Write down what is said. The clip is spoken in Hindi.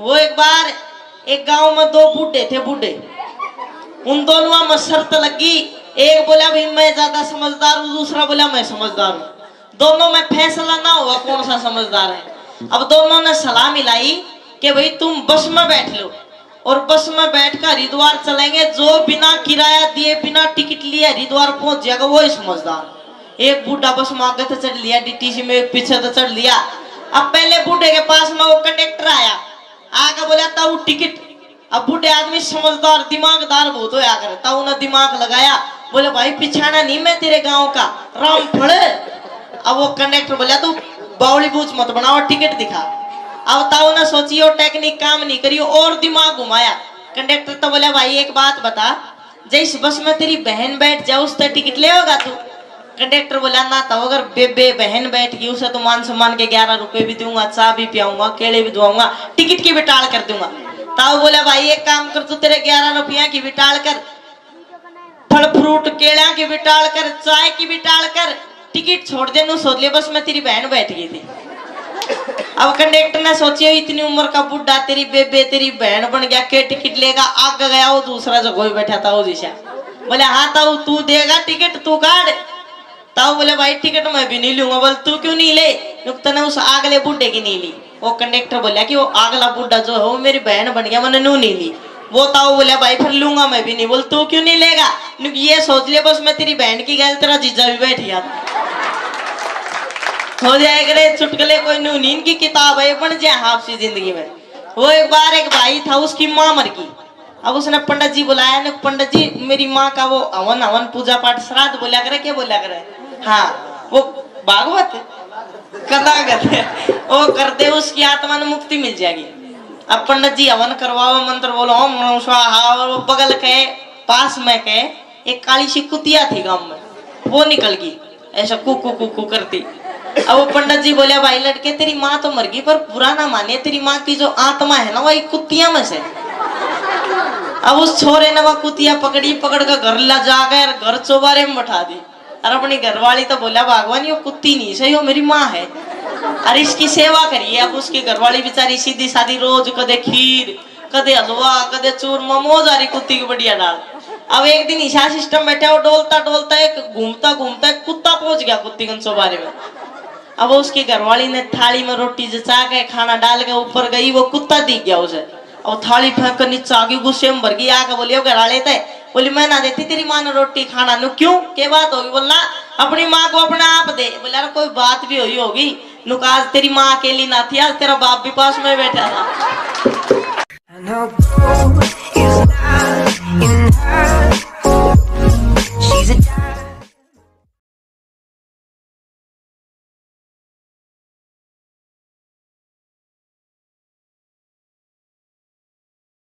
वो एक बार एक गाँव में दो बूढ़े थे बूढ़े। उन दोनों में शर्त लगी। एक बोला, भाई, मैं ज़्यादा समझदार हूँ, दूसरा बोला, मैं समझदार हूँ। दोनों में फैसला ना हुआ कौन सा समझदार है। अब दोनों ने सलाह मिलाई कि, भाई, तुम बस में बैठ लो और बस में बैठ कर हरिद्वार चलेंगे। जो बिना किराया दिए, बिना टिकट लिए हरिद्वार पहुँच जाएगा वो समझदार एक बूढ़ा बस में आगे तो चढ़ लिया, डीटीसी में पीछे तो चढ़ लिया। अब पहले बूढ़े के पास में वो कंडक्टर आया। आगे बोला वो टिकट। अब बूढ़े आदमी समझदार दिमागदार बहुत होया करे। तब उन्हें दिमाग लगाया, बोले, भाई पिछाना नहीं मैं तेरे गाँव का। राम फड़े। अब वो कंडक्टर बोला, तू बावली बूझ मत बनाओ, टिकट दिखा। अब ताऊ ने सोची, और टेक्निक काम नहीं करी, और दिमाग घुमाया। कंडक्टर तो बोला, भाई, एक बात बता। जिस बस में तेरी बहन बैठ जाओ उस टिकट ले होगा तू? कंडक्टर बोला, ना तो अगर बेबे बहन बैठ गई उसे तो मान सम्मान के ग्यारह रुपए भी दूँगा, चाय भी पियाऊँगा, केले भी दुआऊँगा टिकट की भी टाल कर दूँगा। ताऊ बोला, भाई, एक काम कर, तू तेरे ग्यारह रुपया की भी टाल कर, फल, फ्रूट, केला की भी टाल कर, चाय की भी टाल कर, टिकट छोड़ दे, नु सोच ले, बस मैं तेरी बहन बैठ गई थी। अब कंडक्टर ने सोची इतनी उम्र का बुढ़ा तेरी बेबे, तेरी बहन बन गया, के टिकट लेगा, आग गया, वो दूसरा जगह बैठा था, वो दिशा। बोले हाँ ताऊ, तू देगा टिकट, तू काट ताऊ बोले भाई टिकट मैं भी नहीं लूँगा बोले तू क्यों नहीं ले नुकता ने उस आगले बुढ़े की नहीं ली वो कंडक्टर बोला कि वो अगला बुढ़ा जो है वो मेरी बहन बन गया मैंने नू नहीं ली वो ताऊ बोला भाई फिर लूँगा मैं भी नहीं बोल तू क्यों नहीं लेगा ये सोच ले बस मैं तेरी बहन की गैल तेरा जीजा भी बैठ गया हो जाएगा रे चुटकले कोई नू नींद की किताब है बन जाए आपसी ज़िंदगी में वो एक बार एक भाई था उसकी माँ मर गई अब उसने पंडित जी बुलाया पंडित जी मेरी माँ का वो हवन हवन पूजा पाठ श्राद्ध बोला करे क्या बोला करे हाँ वो भागवत कदागत वो करते उसकी आत्मा ने मुक्ति मिल जाएगी। अब पंडित जी हवन करवाओ मंत्र, बोलो, ओम नमः स्वाहा और वो बगल के, पास में के, एक काली सी कुतिया थी गाँव में। वो निकल गई, ऐसा कुकू कुकू करती। अब वो पंडित जी बोले, भाई लड़के, तेरी माँ तो मर गई, पर बुरा ना माने तेरी माँ की जो आत्मा है ना वही कुतिया में से अब उस छोरे ने वह कुतिया पकड़ी, पकड़ कर घर ला जाकर घर चौबारे में बैठा दी। और अपनी घरवाली तो बोला, भगवान, ये कुत्ती नहीं सही हो मेरी माँ है। अरे, इसकी सेवा करिए, अब उसकी घरवाली बेचारी सीधी सादी रोज कदे खीर, कदे हलवा, कदे चूरमा मोज आ रही कुत्ती की बढ़िया डाल अब एक दिन ईशा सिस्टम बैठा, वो डोलता डोलता, एक घूमता घूमता, एक कुत्ता पहुँच गया कुत्ती के चौबारे में। अब उसकी घरवाली ने थाली में रोटी जचा के खाना डाल के ऊपर गई, वो कुत्ता दिख गया उसे। और थाली फेंक कर नीचे आगे गुस्से में भर गई, आके घर आ लेते बोली, मैं ना देती तेरी माँ ने रोटी खाना। नु क्यों? क्या बात होगी? बोलना, अपनी माँ को अपना आप दे। बोले, यार, कोई बात भी हुई होगी। नुक आज तेरी माँ अकेली ना थी, आज तेरा बाप भी पास में बैठा था।